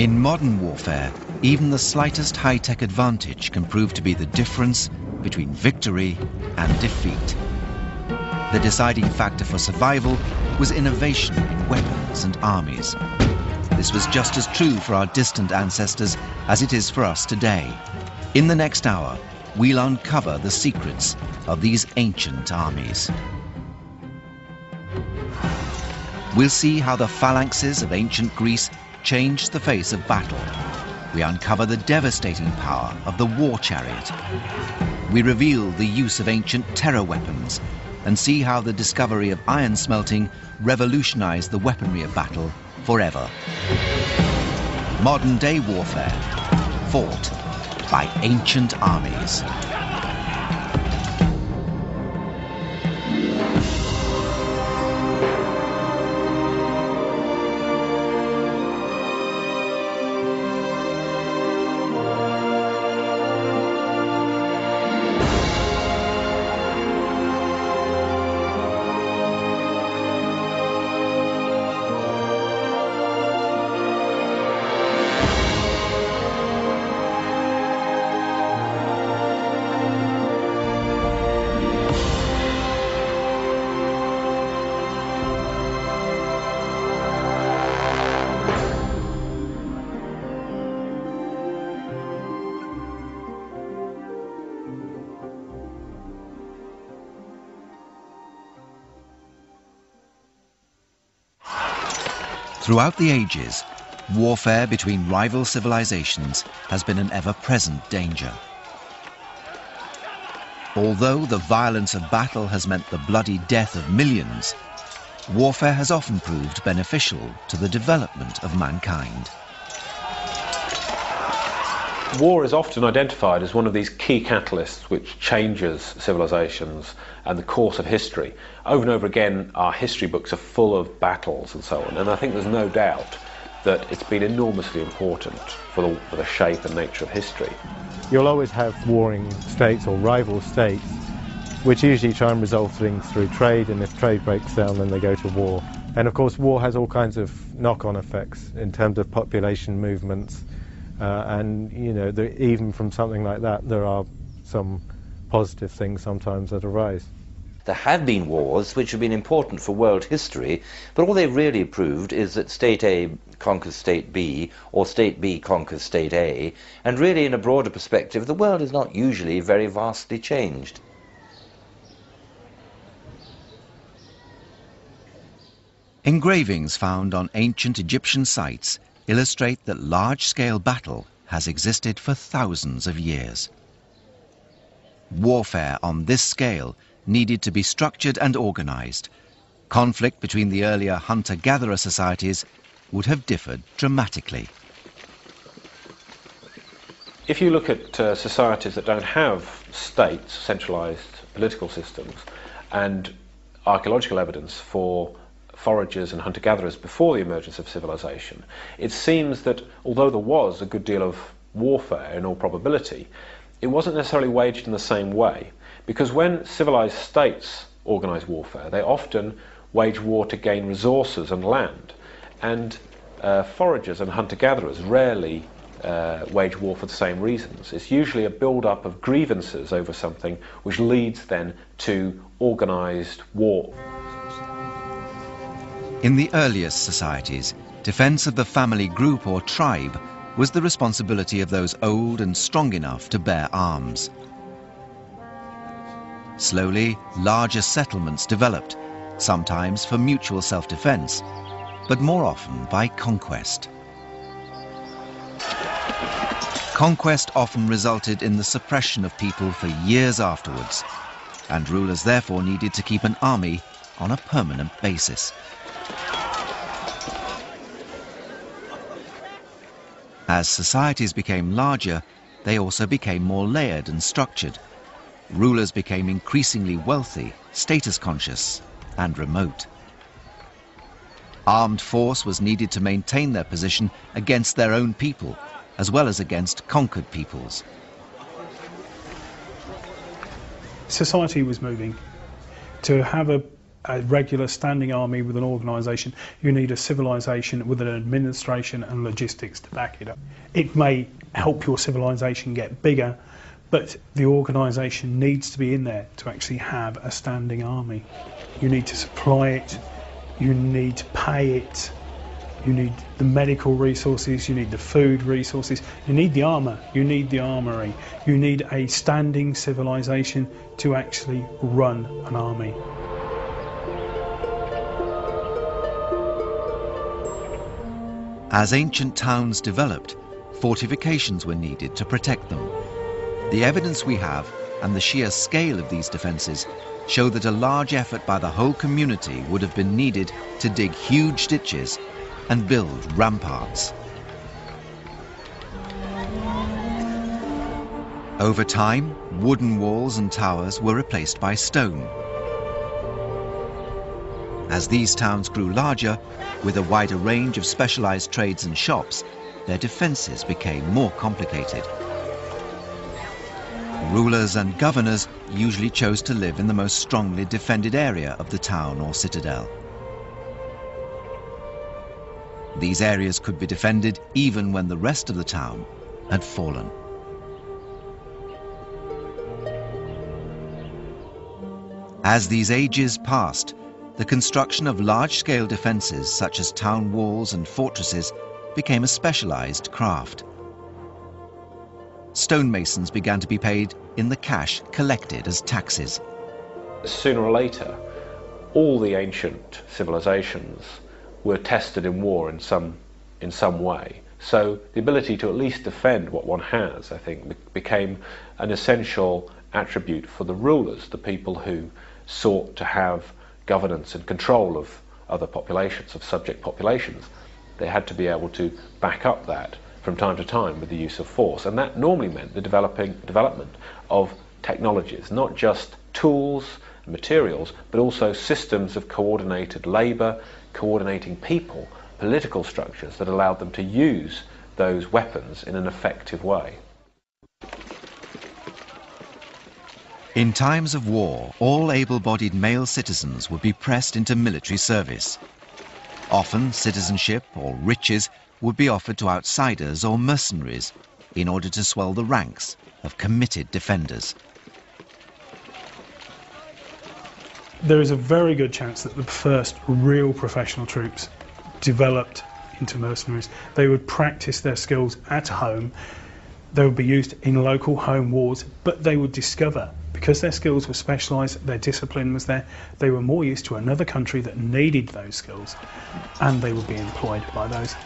In modern warfare, even the slightest high-tech advantage can prove to be the difference between victory and defeat. The deciding factor for survival was innovation in weapons and armies. This was just as true for our distant ancestors as it is for us today. In the next hour, we'll uncover the secrets of these ancient armies. We'll see how the phalanxes of ancient Greece changed the face of battle. We uncover the devastating power of the war chariot. We reveal the use of ancient terror weapons and see how the discovery of iron smelting revolutionized the weaponry of battle forever. Modern day warfare, fought by ancient armies. Throughout the ages, warfare between rival civilizations has been an ever-present danger. Although the violence of battle has meant the bloody death of millions, warfare has often proved beneficial to the development of mankind. War is often identified as one of these key catalysts which changes civilizations and the course of history. Over and over again, our history books are full of battles and so on, and I think there's no doubt that it's been enormously important for the, for the shape and nature of history. You'll always have warring states or rival states which usually try and resolve things through trade, and if trade breaks down, then they go to war. And of course, war has all kinds of knock-on effects in terms of population movements, uh, and you know, there, even from something like that, there are some positive things sometimes that arise. There have been wars which have been important for world history, but all they've really proved is that State A conquers State B, or State B conquers State A, and really in a broader perspective, the world is not usually very vastly changed. Engravings found on ancient Egyptian sites illustrate that large-scale battle has existed for thousands of years. Warfare on this scale needed to be structured and organized. Conflict between the earlier hunter-gatherer societies would have differed dramatically. If you look at uh, societies that don't have states, centralized political systems, and archaeological evidence for foragers and hunter-gatherers before the emergence of civilization, it seems that although there was a good deal of warfare in all probability, it wasn't necessarily waged in the same way. Because when civilized states organize warfare, they often wage war to gain resources and land. And uh, foragers and hunter-gatherers rarely uh, wage war for the same reasons. It's usually a build-up of grievances over something which leads then to organized war. In the earliest societies, defense of the family group or tribe was the responsibility of those old and strong enough to bear arms. Slowly, larger settlements developed, sometimes for mutual self-defense, but more often by conquest. Conquest often resulted in the suppression of people for years afterwards, and rulers therefore needed to keep an army on a permanent basis. As societies became larger, they also became more layered and structured. Rulers became increasingly wealthy, status conscious, and remote. Armed force was needed to maintain their position against their own people, as well as against conquered peoples. Society was moving to have a a regular standing army with an organisation. You need a civilisation with an administration and logistics to back it up. It may help your civilisation get bigger, but the organisation needs to be in there to actually have a standing army. You need to supply it, you need to pay it, you need the medical resources, you need the food resources, you need the armour, you need the armoury, you need a standing civilisation to actually run an army. As ancient towns developed, fortifications were needed to protect them. The evidence we have and the sheer scale of these defences show that a large effort by the whole community would have been needed to dig huge ditches and build ramparts. Over time, wooden walls and towers were replaced by stone. As these towns grew larger, with a wider range of specialized trades and shops, their defenses became more complicated. Rulers and governors usually chose to live in the most strongly defended area of the town or citadel. These areas could be defended even when the rest of the town had fallen. As these ages passed, the construction of large-scale defences such as town walls and fortresses became a specialised craft. Stonemasons began to be paid in the cash collected as taxes. Sooner or later, all the ancient civilizations were tested in war in some, in some way. So the ability to at least defend what one has, I think, became an essential attribute for the rulers, the people who sought to have governance and control of other populations, of subject populations. They had to be able to back up that from time to time with the use of force. And that normally meant the developing development of technologies, not just tools and materials, but also systems of coordinated labour, coordinating people, political structures that allowed them to use those weapons in an effective way. In times of war, all able-bodied male citizens would be pressed into military service. Often citizenship or riches would be offered to outsiders or mercenaries in order to swell the ranks of committed defenders. There is a very good chance that the first real professional troops developed into mercenaries. They would practice their skills at home. They would be used in local home wars, but they would discover because their skills were specialised, their discipline was there, they were more used to another country that needed those skills, and they would be employed by those.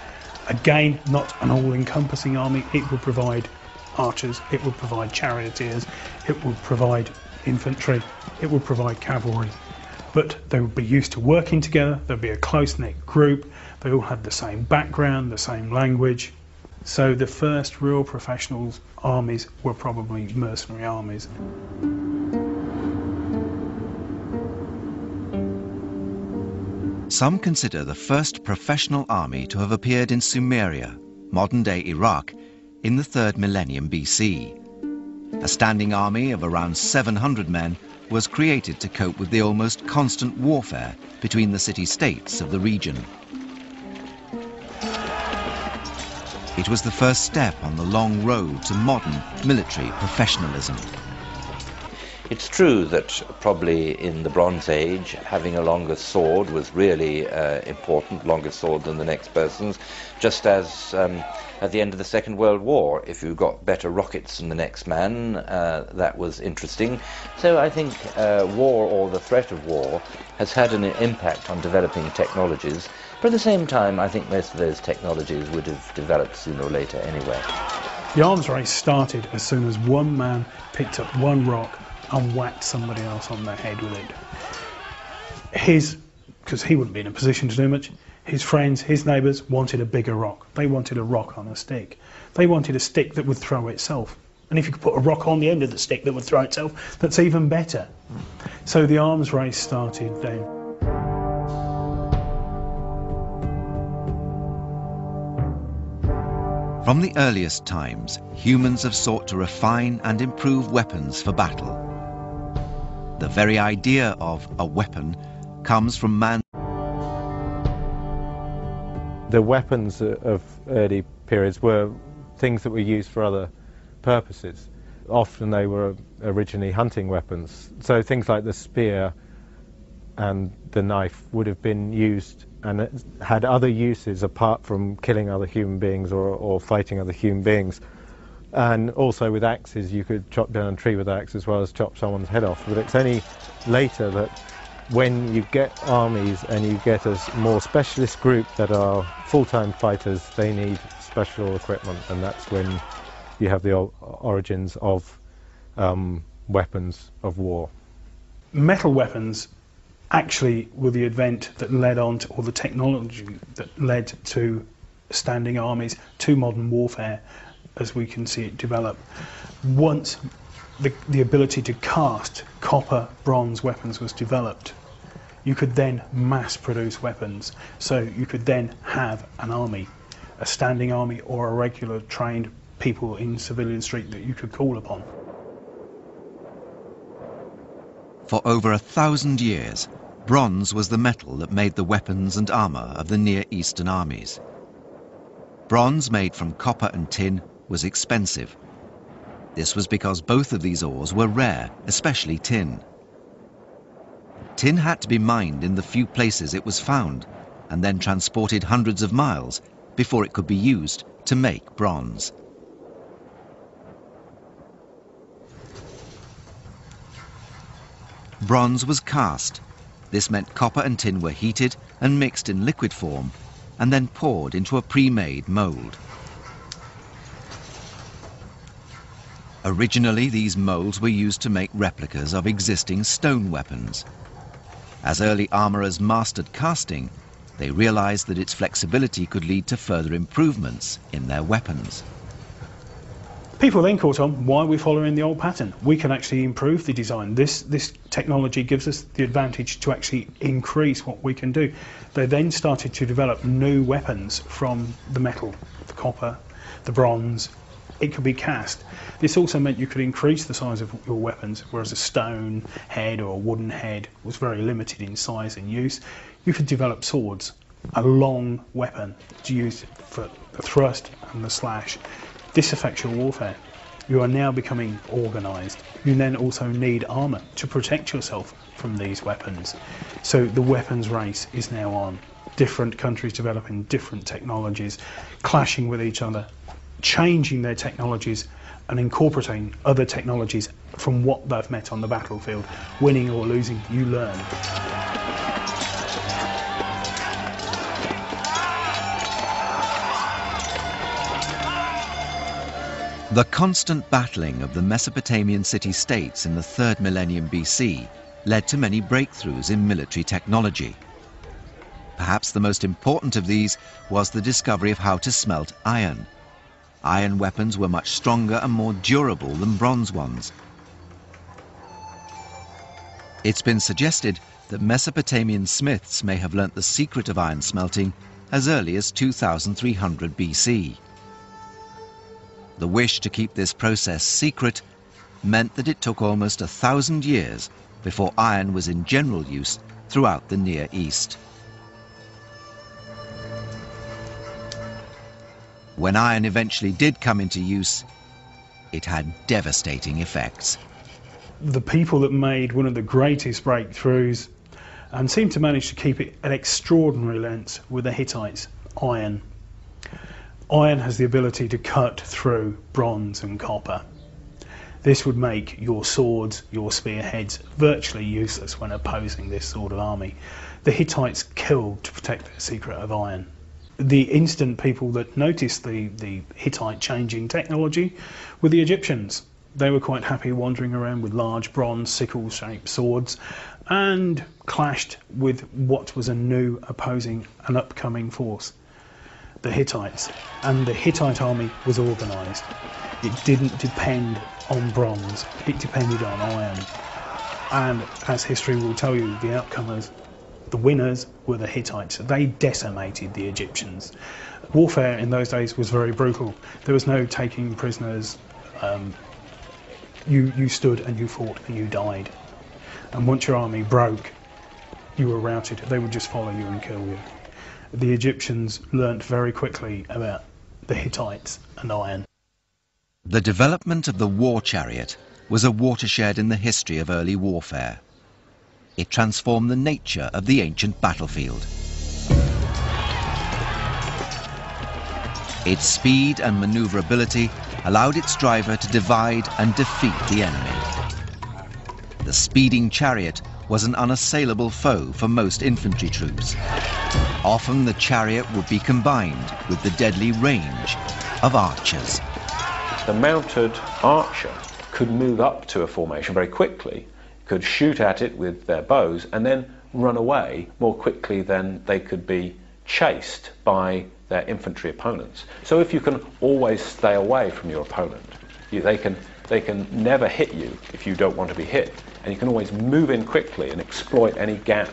Again, not an all-encompassing army. It would provide archers, it would provide charioteers, it would provide infantry, it would provide cavalry. But they would be used to working together, there'd be a close-knit group, they all had the same background, the same language. So the first real professional armies were probably mercenary armies. Some consider the first professional army to have appeared in Sumeria, modern-day Iraq, in the third millennium BC. A standing army of around 700 men was created to cope with the almost constant warfare between the city-states of the region. It was the first step on the long road to modern military professionalism. It's true that probably in the Bronze Age, having a longer sword was really uh, important, longer sword than the next person's, just as um, at the end of the Second World War, if you got better rockets than the next man, uh, that was interesting. So I think uh, war or the threat of war has had an impact on developing technologies, but at the same time, I think most of those technologies would have developed sooner or later anyway. The arms race started as soon as one man picked up one rock and whacked somebody else on the head with it. His, because he wouldn't be in a position to do much, his friends, his neighbours wanted a bigger rock. They wanted a rock on a stick. They wanted a stick that would throw itself. And if you could put a rock on the end of the stick that would throw itself, that's even better. So the arms race started then. From the earliest times, humans have sought to refine and improve weapons for battle. The very idea of a weapon comes from man. The weapons of early periods were things that were used for other purposes. Often they were originally hunting weapons. So things like the spear and the knife would have been used and had other uses apart from killing other human beings or, or fighting other human beings. And also with axes, you could chop down a tree with an axe as well as chop someone's head off. But it's only later that when you get armies and you get a more specialist group that are full-time fighters, they need special equipment, and that's when you have the origins of um, weapons of war. Metal weapons actually were the event that led on to, or the technology that led to standing armies, to modern warfare, as we can see it develop. Once the, the ability to cast copper, bronze weapons was developed, you could then mass produce weapons. So you could then have an army, a standing army or a regular trained people in civilian street that you could call upon. For over a thousand years, Bronze was the metal that made the weapons and armour of the Near Eastern armies. Bronze made from copper and tin was expensive. This was because both of these ores were rare, especially tin. Tin had to be mined in the few places it was found and then transported hundreds of miles before it could be used to make bronze. Bronze was cast this meant copper and tin were heated and mixed in liquid form and then poured into a pre-made mould. Originally, these moulds were used to make replicas of existing stone weapons. As early armourers mastered casting, they realized that its flexibility could lead to further improvements in their weapons. People then caught on, why are we following the old pattern? We can actually improve the design. This, this technology gives us the advantage to actually increase what we can do. They then started to develop new weapons from the metal, the copper, the bronze. It could be cast. This also meant you could increase the size of your weapons, whereas a stone head or a wooden head was very limited in size and use. You could develop swords, a long weapon to use for the thrust and the slash. This affects your warfare. You are now becoming organised. You then also need armour to protect yourself from these weapons. So the weapons race is now on. Different countries developing different technologies, clashing with each other, changing their technologies and incorporating other technologies from what they've met on the battlefield. Winning or losing, you learn. The constant battling of the Mesopotamian city-states in the 3rd millennium BC led to many breakthroughs in military technology. Perhaps the most important of these was the discovery of how to smelt iron. Iron weapons were much stronger and more durable than bronze ones. It's been suggested that Mesopotamian smiths may have learnt the secret of iron smelting as early as 2300 BC. The wish to keep this process secret meant that it took almost a thousand years before iron was in general use throughout the Near East. When iron eventually did come into use, it had devastating effects. The people that made one of the greatest breakthroughs and seemed to manage to keep it at extraordinary lengths were the Hittites, iron. Iron has the ability to cut through bronze and copper. This would make your swords, your spearheads, virtually useless when opposing this sort of army. The Hittites killed to protect their secret of iron. The instant people that noticed the, the Hittite changing technology were the Egyptians. They were quite happy wandering around with large bronze sickle shaped swords and clashed with what was a new opposing and upcoming force the Hittites, and the Hittite army was organised. It didn't depend on bronze, it depended on iron. And as history will tell you, the outcomers, the winners, were the Hittites. They decimated the Egyptians. Warfare in those days was very brutal. There was no taking prisoners. Um, you, you stood and you fought and you died. And once your army broke, you were routed, they would just follow you and kill you. The Egyptians learnt very quickly about the Hittites and iron. The development of the war chariot was a watershed in the history of early warfare. It transformed the nature of the ancient battlefield. Its speed and maneuverability allowed its driver to divide and defeat the enemy. The speeding chariot was an unassailable foe for most infantry troops. Often the chariot would be combined with the deadly range of archers. The mounted archer could move up to a formation very quickly, could shoot at it with their bows, and then run away more quickly than they could be chased by their infantry opponents. So if you can always stay away from your opponent, you, they, can, they can never hit you if you don't want to be hit, and you can always move in quickly and exploit any gap,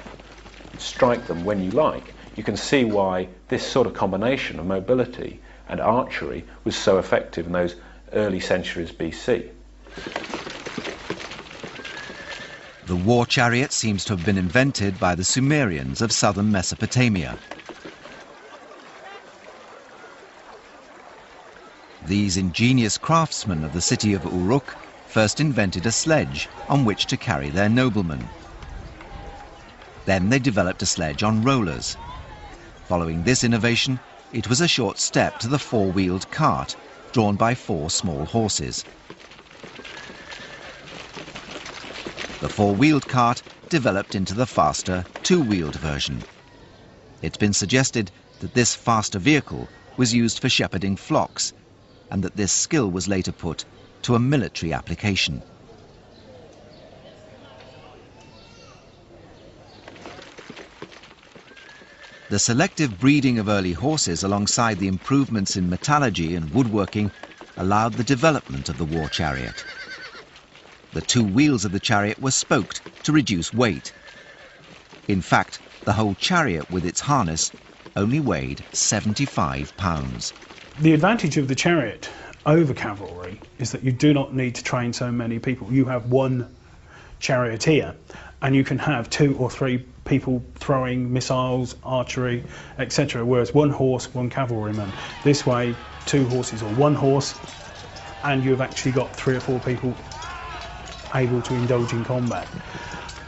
strike them when you like. You can see why this sort of combination of mobility and archery was so effective in those early centuries BC. The war chariot seems to have been invented by the Sumerians of southern Mesopotamia. These ingenious craftsmen of the city of Uruk first invented a sledge on which to carry their noblemen. Then they developed a sledge on rollers. Following this innovation, it was a short step to the four-wheeled cart drawn by four small horses. The four-wheeled cart developed into the faster two-wheeled version. It's been suggested that this faster vehicle was used for shepherding flocks and that this skill was later put to a military application. The selective breeding of early horses alongside the improvements in metallurgy and woodworking allowed the development of the war chariot. The two wheels of the chariot were spoked to reduce weight. In fact, the whole chariot with its harness only weighed 75 pounds. The advantage of the chariot over cavalry is that you do not need to train so many people. You have one charioteer and you can have two or three people throwing missiles, archery, etc. Whereas one horse, one cavalryman. This way, two horses or one horse, and you've actually got three or four people able to indulge in combat.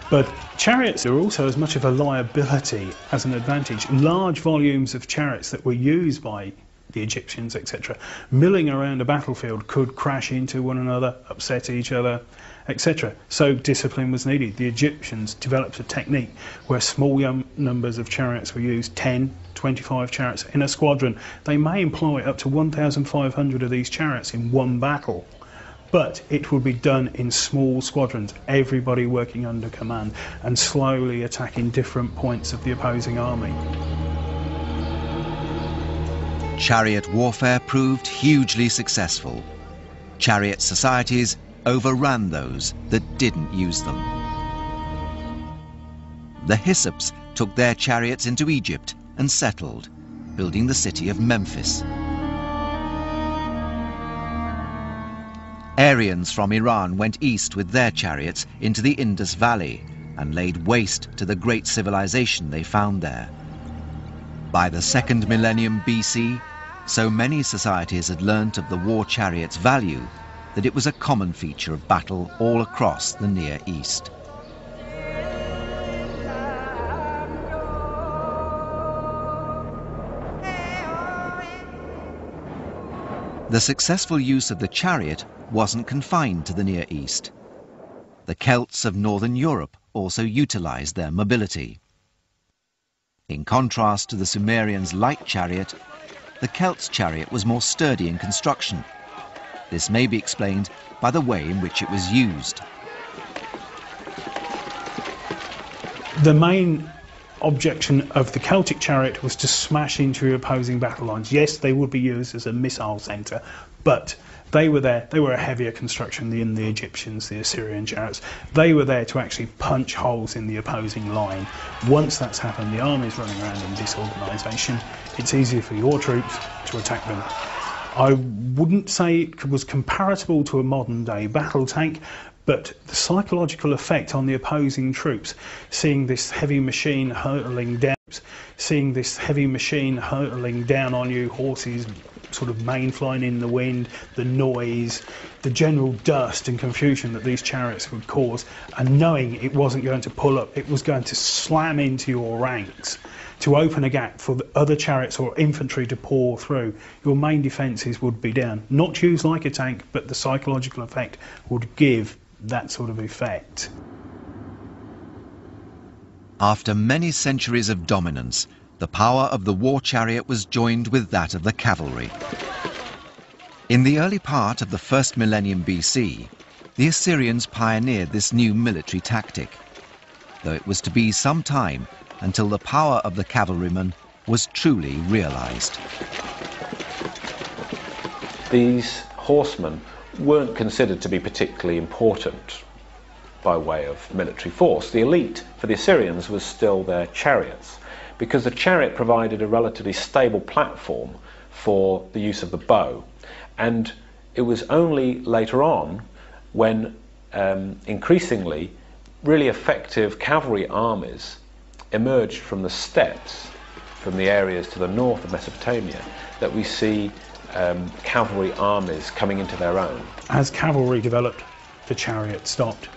But chariots are also as much of a liability as an advantage. Large volumes of chariots that were used by the Egyptians, etc., milling around a battlefield could crash into one another, upset each other, etc. So discipline was needed. The Egyptians developed a technique where small numbers of chariots were used, 10, 25 chariots in a squadron. They may employ up to 1,500 of these chariots in one battle but it would be done in small squadrons, everybody working under command and slowly attacking different points of the opposing army. Chariot warfare proved hugely successful. Chariot societies overran those that didn't use them. The Hyksos took their chariots into Egypt and settled, building the city of Memphis. Aryans from Iran went east with their chariots into the Indus Valley and laid waste to the great civilization they found there. By the second millennium BC, so many societies had learnt of the war chariot's value that it was a common feature of battle all across the Near East. The successful use of the chariot wasn't confined to the Near East. The Celts of Northern Europe also utilized their mobility. In contrast to the Sumerians' light chariot, the Celts' chariot was more sturdy in construction. This may be explained by the way in which it was used. The main objection of the Celtic chariot was to smash into opposing battle lines. Yes, they would be used as a missile centre, but they were there, they were a heavier construction than the Egyptians, the Assyrian chariots. They were there to actually punch holes in the opposing line. Once that's happened, the army's running around in disorganisation. It's easier for your troops to attack them. I wouldn't say it was comparable to a modern day battle tank, But the psychological effect on the opposing troops, seeing this heavy machine hurtling down, seeing this heavy machine hurtling down on you, horses sort of mane flying in the wind, the noise, the general dust and confusion that these chariots would cause, and knowing it wasn't going to pull up, it was going to slam into your ranks to open a gap for the other chariots or infantry to pour through, your main defences would be down. Not used like a tank, but the psychological effect would give that sort of effect. After many centuries of dominance, the power of the war chariot was joined with that of the cavalry. In the early part of the first millennium BC, the Assyrians pioneered this new military tactic, though it was to be some time until the power of the cavalryman was truly realized. These horsemen weren't considered to be particularly important by way of military force. The elite for the Assyrians was still their chariots because the chariot provided a relatively stable platform for the use of the bow. And it was only later on when um, increasingly really effective cavalry armies emerged from the steppes, from the areas to the north of Mesopotamia, that we see um, cavalry armies coming into their own. As cavalry developed, the chariot stopped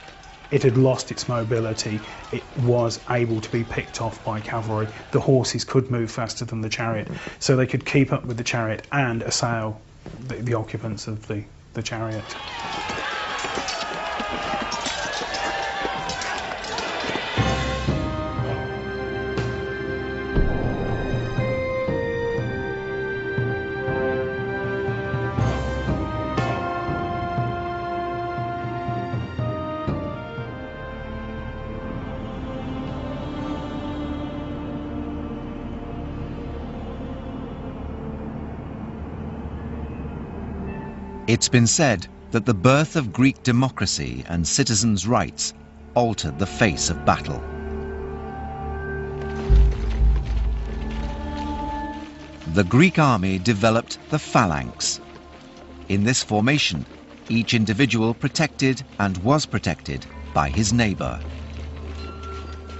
it had lost its mobility. It was able to be picked off by cavalry. The horses could move faster than the chariot, so they could keep up with the chariot and assail the, the occupants of the, the chariot. It's been said that the birth of Greek democracy and citizens' rights altered the face of battle. The Greek army developed the phalanx. In this formation, each individual protected and was protected by his neighbor.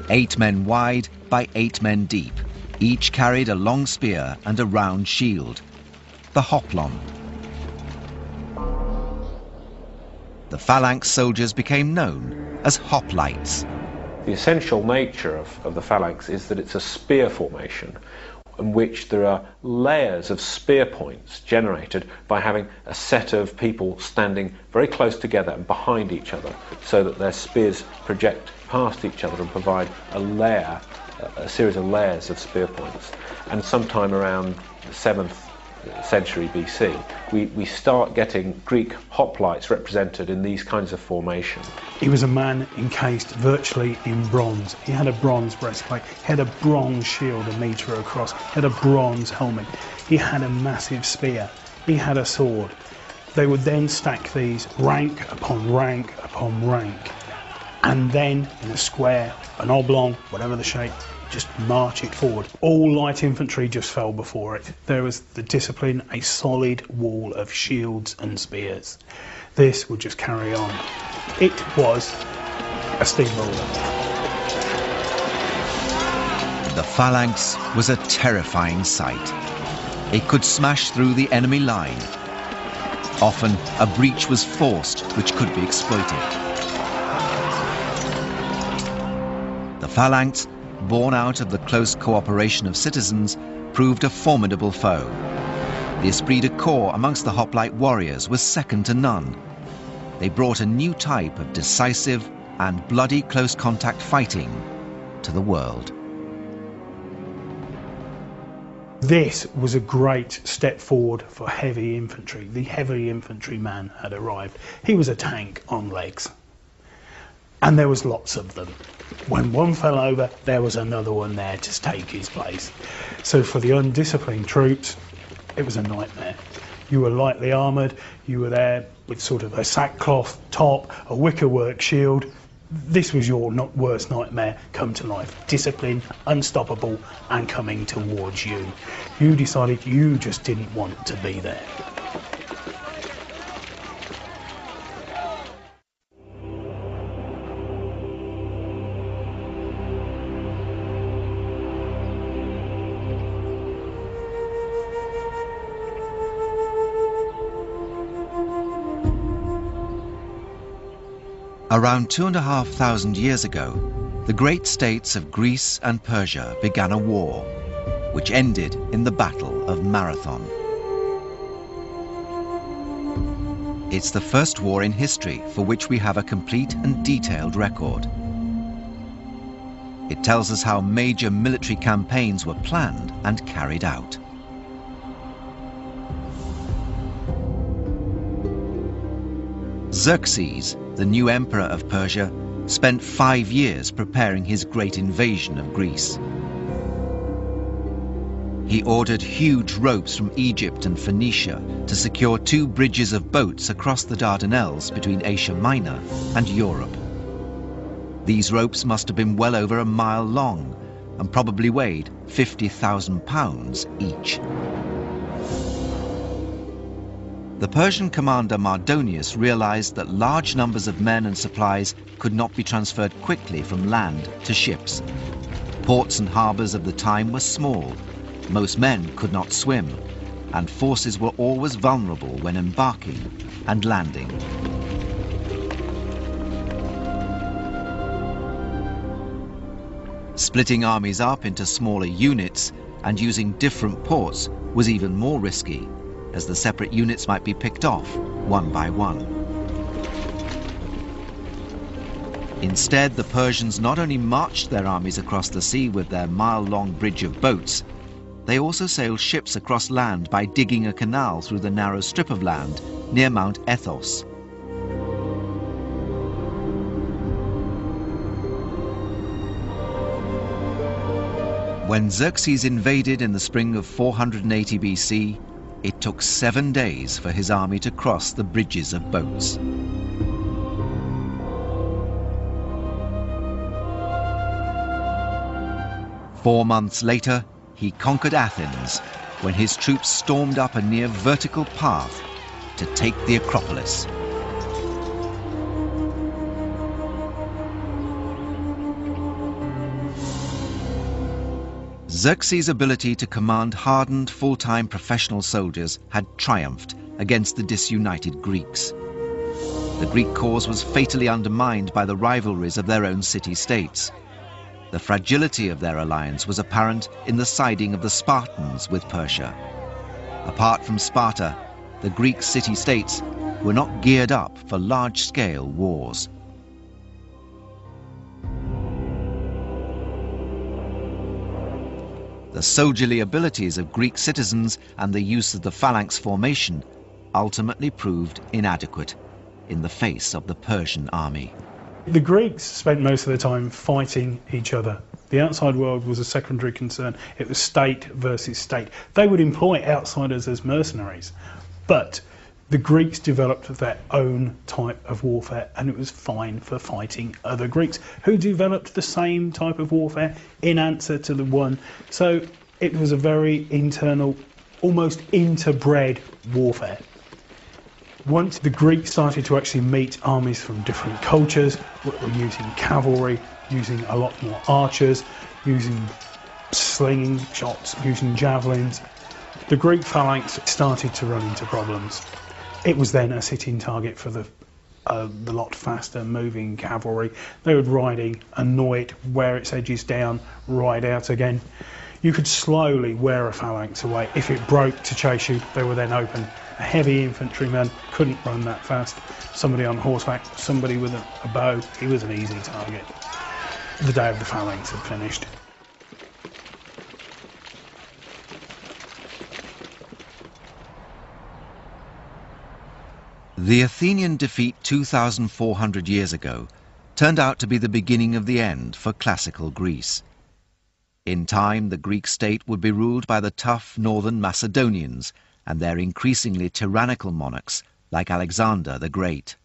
Eight men wide by eight men deep, each carried a long spear and a round shield, the hoplon. The phalanx soldiers became known as hoplites. The essential nature of, of the phalanx is that it's a spear formation in which there are layers of spear points generated by having a set of people standing very close together and behind each other so that their spears project past each other and provide a layer, a series of layers of spear points. And sometime around the 7th century BC, we, we start getting Greek hoplites represented in these kinds of formation. He was a man encased virtually in bronze. He had a bronze breastplate, had a bronze shield a metre across, had a bronze helmet, he had a massive spear, he had a sword. They would then stack these rank upon rank upon rank, and then in a square, an oblong, whatever the shape, just march it forward. All light infantry just fell before it. There was the discipline, a solid wall of shields and spears. This would just carry on. It was a steamroller. The phalanx was a terrifying sight. It could smash through the enemy line. Often, a breach was forced which could be exploited. The phalanx born out of the close cooperation of citizens, proved a formidable foe. The esprit de corps amongst the hoplite warriors was second to none. They brought a new type of decisive and bloody close contact fighting to the world. This was a great step forward for heavy infantry. The heavy infantryman had arrived. He was a tank on legs. And there was lots of them. When one fell over, there was another one there to take his place. So for the undisciplined troops, it was a nightmare. You were lightly armoured, you were there with sort of a sackcloth top, a wickerwork shield. This was your not worst nightmare come to life. Discipline, unstoppable, and coming towards you. You decided you just didn't want to be there. Around two and a half thousand years ago, the great states of Greece and Persia began a war, which ended in the Battle of Marathon. It's the first war in history for which we have a complete and detailed record. It tells us how major military campaigns were planned and carried out. Xerxes, the new emperor of Persia, spent five years preparing his great invasion of Greece. He ordered huge ropes from Egypt and Phoenicia to secure two bridges of boats across the Dardanelles between Asia Minor and Europe. These ropes must have been well over a mile long and probably weighed 50,000 pounds each. The Persian commander Mardonius realized that large numbers of men and supplies could not be transferred quickly from land to ships. Ports and harbors of the time were small, most men could not swim, and forces were always vulnerable when embarking and landing. Splitting armies up into smaller units and using different ports was even more risky as the separate units might be picked off one by one. Instead, the Persians not only marched their armies across the sea with their mile-long bridge of boats, they also sailed ships across land by digging a canal through the narrow strip of land near Mount Athos. When Xerxes invaded in the spring of 480 BC, it took seven days for his army to cross the bridges of boats. Four months later, he conquered Athens when his troops stormed up a near vertical path to take the Acropolis. Xerxes' ability to command hardened full-time professional soldiers had triumphed against the disunited Greeks. The Greek cause was fatally undermined by the rivalries of their own city-states. The fragility of their alliance was apparent in the siding of the Spartans with Persia. Apart from Sparta, the Greek city-states were not geared up for large-scale wars. The soldierly abilities of Greek citizens and the use of the phalanx formation ultimately proved inadequate in the face of the Persian army. The Greeks spent most of their time fighting each other. The outside world was a secondary concern. It was state versus state. They would employ outsiders as mercenaries, but the Greeks developed their own type of warfare and it was fine for fighting other Greeks who developed the same type of warfare in answer to the one. So it was a very internal, almost interbred warfare. Once the Greeks started to actually meet armies from different cultures, were using cavalry, using a lot more archers, using slinging shots, using javelins, the Greek phalanx started to run into problems. It was then a sitting target for the uh, the lot faster moving cavalry. They would riding, annoy it, wear its edges down, ride out again. You could slowly wear a phalanx away. If it broke to chase you, they were then open. A heavy infantryman couldn't run that fast. Somebody on horseback, somebody with a, a bow, he was an easy target. The day of the phalanx had finished. The Athenian defeat 2,400 years ago turned out to be the beginning of the end for classical Greece. In time, the Greek state would be ruled by the tough northern Macedonians and their increasingly tyrannical monarchs like Alexander the Great.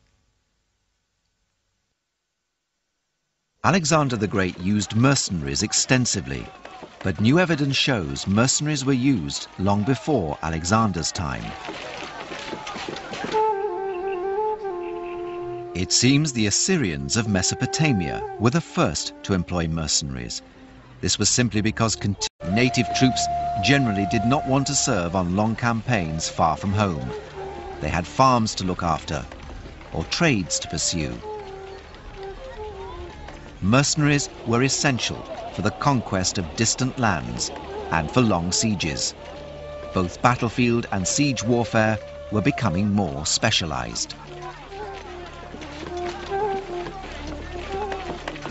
Alexander the Great used mercenaries extensively, but new evidence shows mercenaries were used long before Alexander's time. It seems the Assyrians of Mesopotamia were the first to employ mercenaries. This was simply because native troops generally did not want to serve on long campaigns far from home. They had farms to look after or trades to pursue. mercenaries were essential for the conquest of distant lands and for long sieges. Both battlefield and siege warfare were becoming more specialized.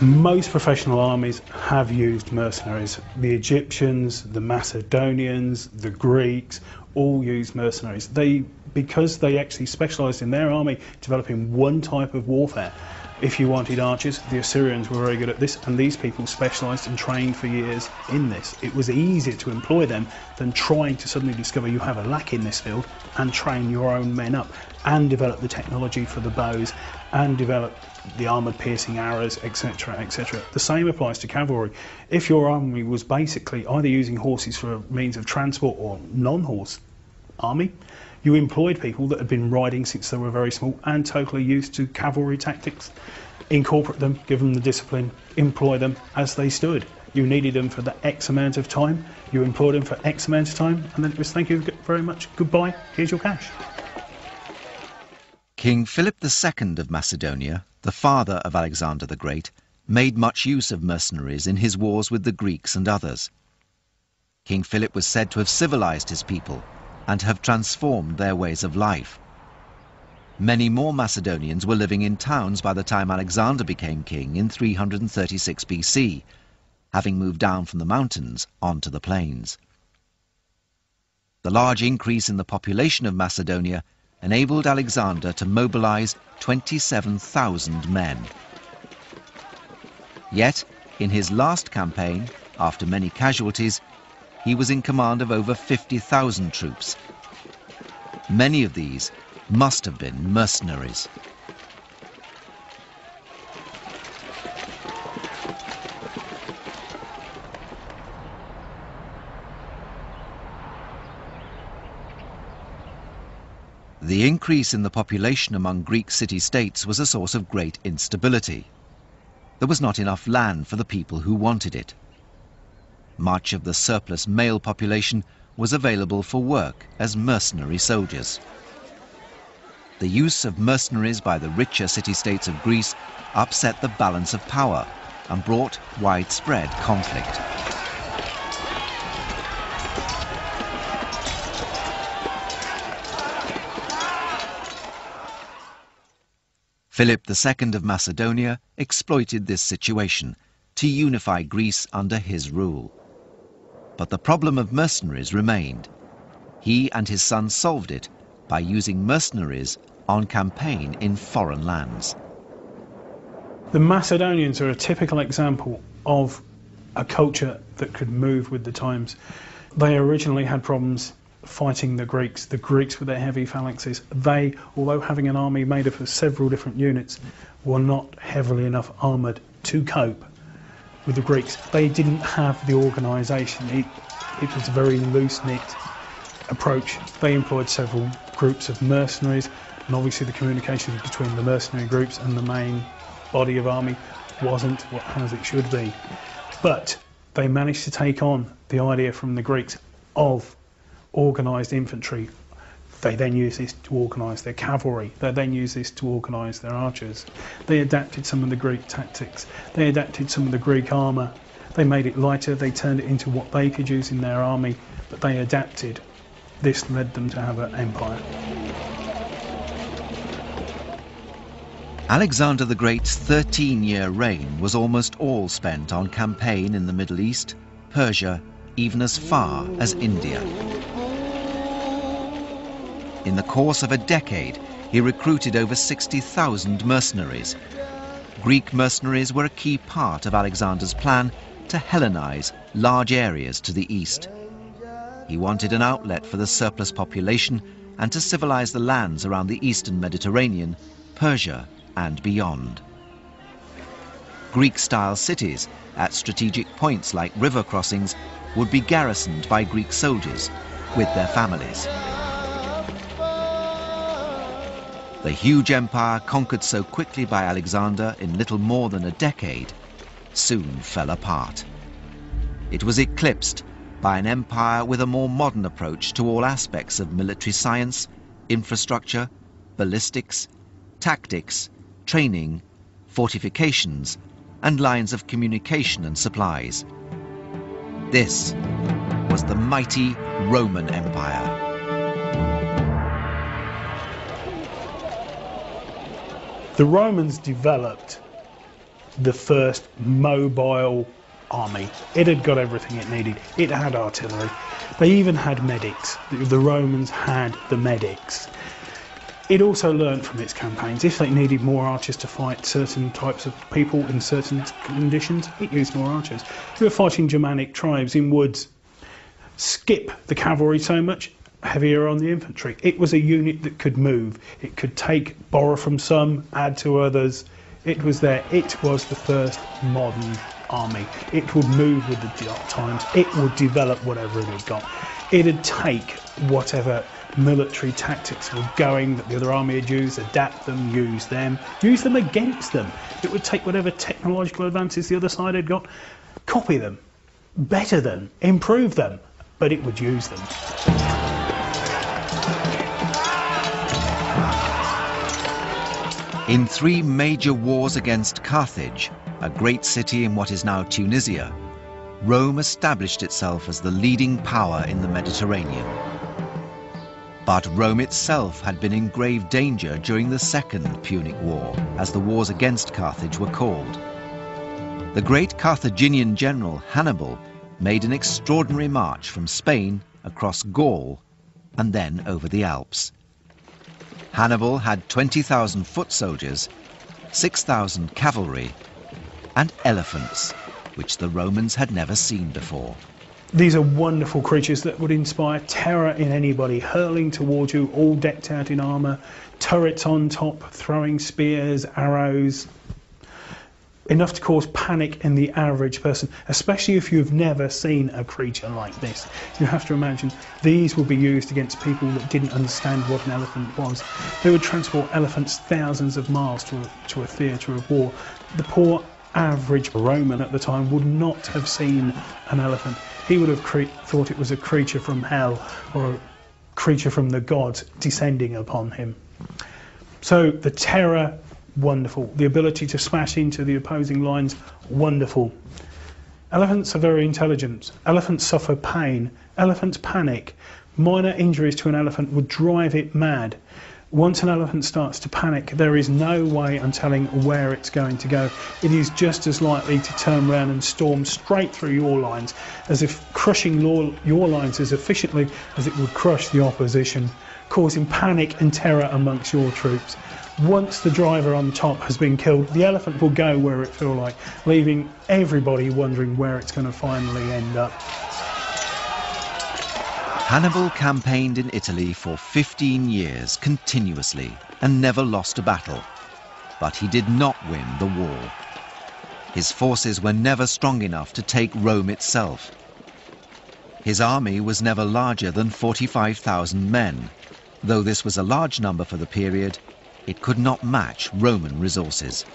Most professional armies have used mercenaries. The Egyptians, the Macedonians, the Greeks all used mercenaries. They, because they actually specialised in their army developing one type of warfare. If you wanted archers, the Assyrians were very good at this, and these people specialised and trained for years in this. It was easier to employ them than trying to suddenly discover you have a lack in this field and train your own men up and develop the technology for the bows and develop the armoured piercing arrows, etc., etc. The same applies to cavalry. If your army was basically either using horses for a means of transport or non-horse army, you employed people that had been riding since they were very small and totally used to cavalry tactics. Incorporate them, give them the discipline, employ them as they stood. You needed them for the X amount of time, you employed them for X amount of time, and then it was thank you very much, goodbye, here's your cash. King Philip II of Macedonia, the father of Alexander the Great, made much use of mercenaries in his wars with the Greeks and others. King Philip was said to have civilized his people and have transformed their ways of life. Many more Macedonians were living in towns by the time Alexander became king in 336 BC, having moved down from the mountains onto the plains. The large increase in the population of Macedonia enabled Alexander to mobilize 27,000 men. Yet, in his last campaign, after many casualties, he was in command of over 50,000 troops. Many of these must have been mercenaries. The increase in the population among Greek city-states was a source of great instability. There was not enough land for the people who wanted it. Much of the surplus male population was available for work as mercenary soldiers. The use of mercenaries by the richer city-states of Greece upset the balance of power and brought widespread conflict. Philip II of Macedonia exploited this situation to unify Greece under his rule. But the problem of mercenaries remained. He and his son solved it by using mercenaries on campaign in foreign lands. The Macedonians are a typical example of a culture that could move with the times. They originally had problems fighting the Greeks, the Greeks with their heavy phalanxes. They, although having an army made up of several different units, were not heavily enough armoured to cope with the Greeks. They didn't have the organisation. It, it was a very loose-knit approach. They employed several groups of mercenaries, and obviously the communication between the mercenary groups and the main body of army wasn't what as it should be. But they managed to take on the idea from the Greeks of organised infantry. They then use this to organise their cavalry. They then use this to organise their archers. They adapted some of the Greek tactics. They adapted some of the Greek armour. They made it lighter. They turned it into what they could use in their army, but they adapted. This led them to have an empire. Alexander the Great's 13-year reign was almost all spent on campaign in the Middle East, Persia, even as far as India. In the course of a decade, he recruited over 60,000 mercenaries. Greek mercenaries were a key part of Alexander's plan to Hellenize large areas to the east. He wanted an outlet for the surplus population and to civilize the lands around the eastern Mediterranean, Persia and beyond. Greek-style cities at strategic points like river crossings would be garrisoned by Greek soldiers with their families. The huge empire conquered so quickly by Alexander in little more than a decade soon fell apart. It was eclipsed by an empire with a more modern approach to all aspects of military science, infrastructure, ballistics, tactics, training, fortifications, and lines of communication and supplies. This was the mighty Roman Empire. The Romans developed the first mobile army. It had got everything it needed. It had artillery. They even had medics. The Romans had the medics. It also learned from its campaigns. If they needed more archers to fight certain types of people in certain conditions, it used more archers. We were fighting Germanic tribes in woods. Skip the cavalry so much, heavier on the infantry. It was a unit that could move. It could take, borrow from some, add to others. It was there. It was the first modern army. It would move with the times. It would develop whatever it had got. It'd take whatever military tactics were going that the other army had used, adapt them, use them, use them against them. It would take whatever technological advances the other side had got, copy them, better them, improve them, but it would use them. In three major wars against Carthage, a great city in what is now Tunisia, Rome established itself as the leading power in the Mediterranean. But Rome itself had been in grave danger during the Second Punic War, as the wars against Carthage were called. The great Carthaginian general Hannibal made an extraordinary march from Spain across Gaul and then over the Alps. Hannibal had 20,000 foot soldiers, 6,000 cavalry, and elephants, which the Romans had never seen before. These are wonderful creatures that would inspire terror in anybody, hurling towards you, all decked out in armour, turrets on top, throwing spears, arrows, enough to cause panic in the average person, especially if you've never seen a creature like this. You have to imagine these would be used against people that didn't understand what an elephant was. They would transport elephants thousands of miles to a, to a theatre of war. The poor average Roman at the time would not have seen an elephant. He would have cre- thought it was a creature from hell or a creature from the gods descending upon him. So the terror wonderful. The ability to smash into the opposing lines, wonderful. Elephants are very intelligent. Elephants suffer pain. Elephants panic. Minor injuries to an elephant would drive it mad. Once an elephant starts to panic, there is no way on telling where it's going to go. It is just as likely to turn around and storm straight through your lines, as if crushing your lines as efficiently as it would crush the opposition, causing panic and terror amongst your troops once the driver on top has been killed, the elephant will go where it feels like, leaving everybody wondering where it's going to finally end up. Hannibal campaigned in Italy for 15 years continuously and never lost a battle. But he did not win the war. His forces were never strong enough to take Rome itself. His army was never larger than 45,000 men. Though this was a large number for the period, it could not match Roman resources.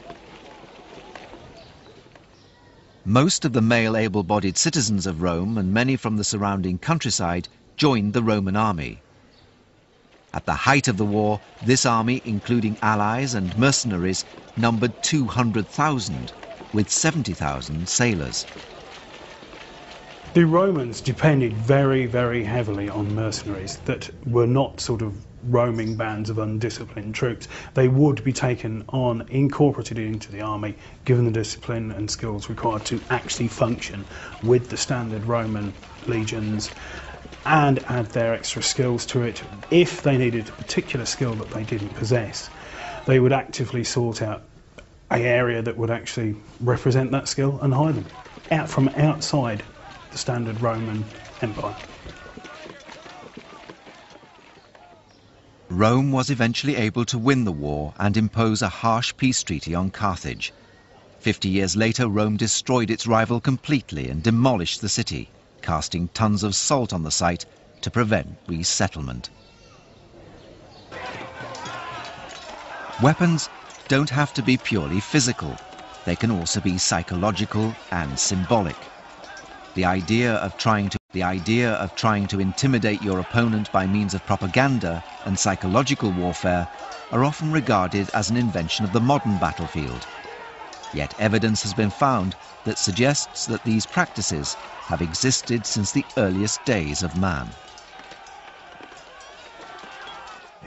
Most of the male able-bodied citizens of Rome and many from the surrounding countryside joined the Roman army. At the height of the war, this army, including allies and mercenaries, numbered 200,000, with 70,000 sailors. The Romans depended very, very heavily on mercenaries that were not sort of roaming bands of undisciplined troops. They would be taken on, incorporated into the army, given the discipline and skills required to actually function with the standard Roman legions and add their extra skills to it. If they needed a particular skill that they didn't possess, they would actively sort out a area that would actually represent that skill and hire them out from outside the standard Roman Empire. Rome was eventually able to win the war and impose a harsh peace treaty on Carthage. Fifty years later, Rome destroyed its rival completely and demolished the city, casting tons of salt on the site to prevent resettlement. Weapons don't have to be purely physical. They can also be psychological and symbolic. The idea of trying to the idea of trying to intimidate your opponent by means of propaganda and psychological warfare are often regarded as an invention of the modern battlefield. Yet evidence has been found that suggests that these practices have existed since the earliest days of man.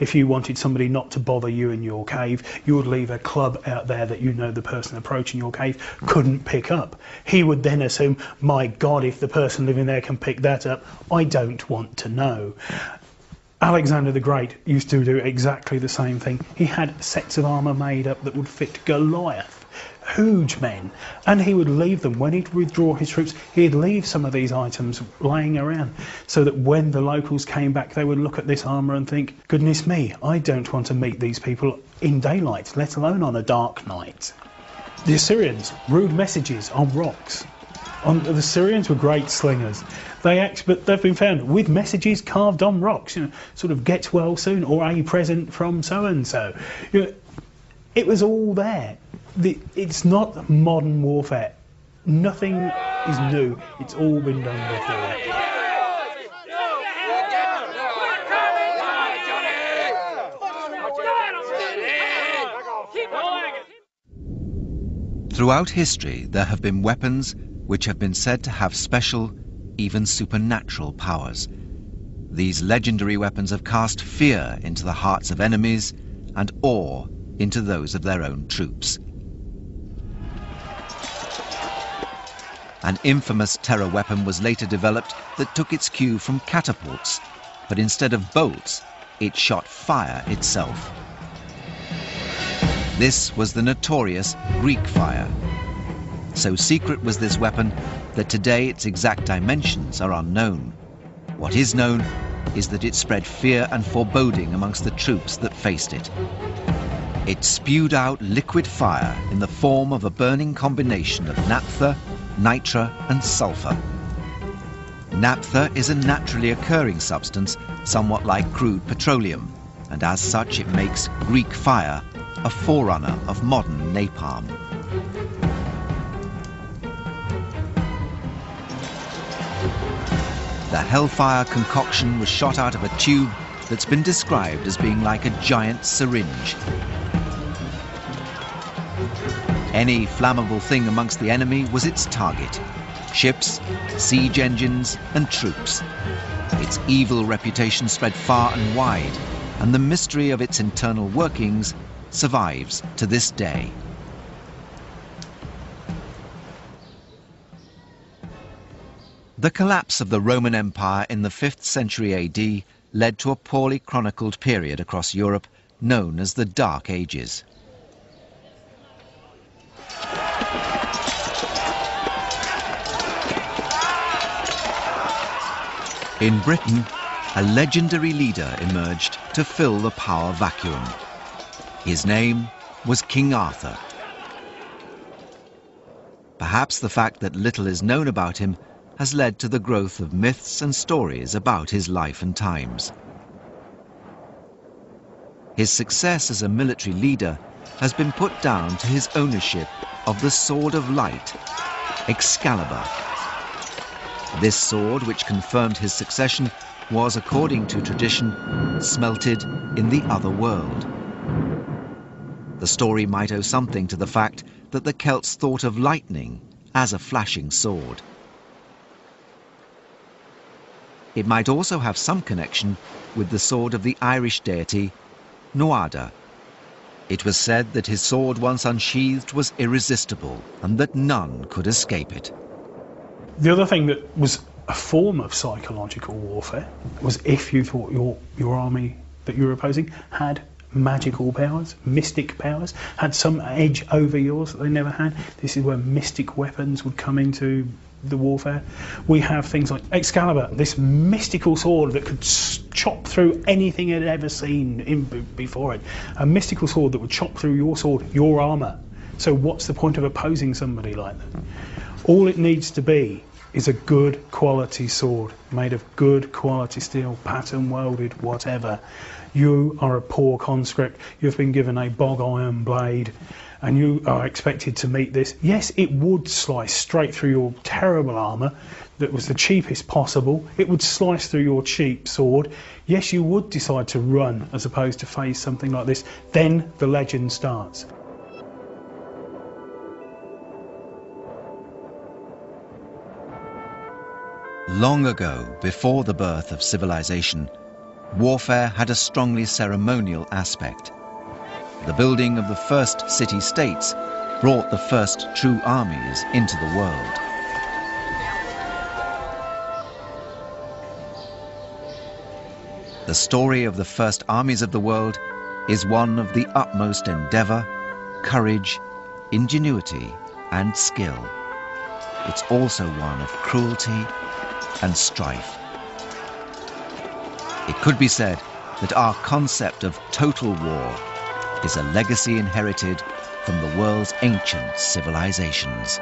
If you wanted somebody not to bother you in your cave, you would leave a club out there that you know the person approaching your cave couldn't pick up. He would then assume, my God, if the person living there can pick that up, I don't want to know. Alexander the Great used to do exactly the same thing. He had sets of armour made up that would fit Goliath huge men, and he would leave them when he'd withdraw his troops. He'd leave some of these items laying around so that when the locals came back, they would look at this armour and think, "Goodness me, I don't want to meet these people in daylight, let alone on a dark night." The Assyrians rude messages on rocks. On, the Assyrians were great slingers. They act, but they've been found with messages carved on rocks. You know, sort of get well soon or a present from so and so. You it was all there the, it's not modern warfare. Nothing is new. It's all been done before. Throughout history, there have been weapons which have been said to have special, even supernatural powers. These legendary weapons have cast fear into the hearts of enemies and awe into those of their own troops. An infamous terror weapon was later developed that took its cue from catapults, but instead of bolts, it shot fire itself. This was the notorious Greek fire. So secret was this weapon that today its exact dimensions are unknown. What is known is that it spread fear and foreboding amongst the troops that faced it. It spewed out liquid fire in the form of a burning combination of naphtha, nitre and sulfur. Naphtha is a naturally occurring substance, somewhat like crude petroleum, and as such it makes Greek fire a forerunner of modern napalm. The Hellfire concoction was shot out of a tube that's been described as being like a giant syringe any flammable thing amongst the enemy was its target. Ships, siege engines and troops. Its evil reputation spread far and wide, and the mystery of its internal workings survives to this day. The collapse of the Roman Empire in the 5th century AD led to a poorly chronicled period across Europe known as the Dark Ages. In Britain, a legendary leader emerged to fill the power vacuum. His name was King Arthur. Perhaps the fact that little is known about him has led to the growth of myths and stories about his life and times. His success as a military leader has been put down to his ownership of the Sword of Light, Excalibur. This sword, which confirmed his succession, was, according to tradition, smelted in the other world. The story might owe something to the fact that the Celts thought of lightning as a flashing sword. It might also have some connection with the sword of the Irish deity Nuada. It was said that his sword once unsheathed was irresistible and that none could escape it. The other thing that was a form of psychological warfare was if you thought your, your army that you were opposing had magical powers, mystic powers, had some edge over yours that they never had. This is where mystic weapons would come into the warfare. We have things like Excalibur, this mystical sword that could chop through anything it had ever seen in, before it. A mystical sword that would chop through your sword, your armour. So what's the point of opposing somebody like that? All it needs to be is a good quality sword made of good quality steel, pattern welded, whatever. You are a poor conscript, you've been given a bog iron blade, and you are expected to meet this. Yes, it would slice straight through your terrible armour that was the cheapest possible. It would slice through your cheap sword. Yes, you would decide to run as opposed to face something like this. Then the legend starts. Long ago, before the birth of civilization, warfare had a strongly ceremonial aspect. The building of the first city-states brought the first true armies into the world. The story of the first armies of the world is one of the utmost endeavor, courage, ingenuity, and skill. It's also one of cruelty and strife. It could be said that our concept of total war is a legacy inherited from the world's ancient civilizations.